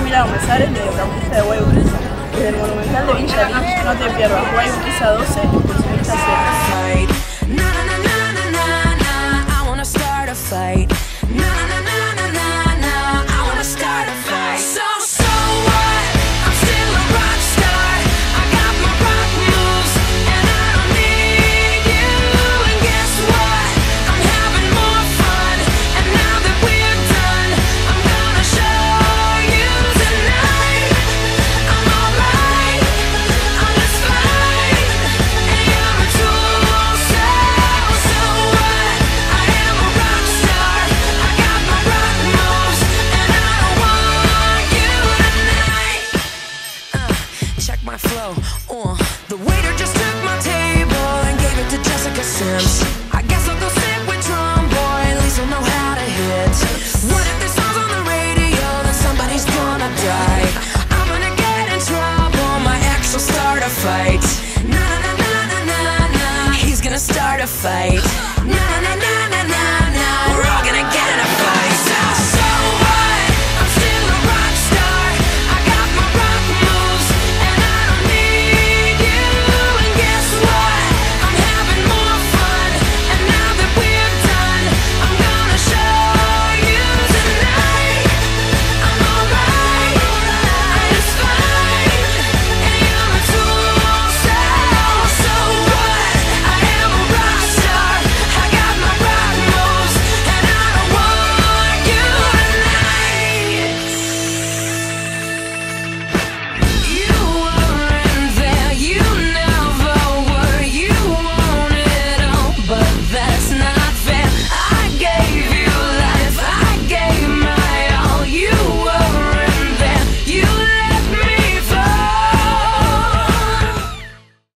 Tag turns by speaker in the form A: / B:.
A: Camila Gómez Ares, mediocampista de Guay Urquiza. Desde el Monumental de Villa Lynch, no te pierdas Guay Urquiza 12, excursionista 7.
B: My flow. Uh, the waiter just took my table and gave it to Jessica Sims. I guess I'll go sit with drum boy. At least I'll know how to hit. What if this song's on the radio? Then somebody's gonna die. I'm gonna get in trouble. My ex will start a fight. Na na na na na na. He's gonna start a fight. Na na na.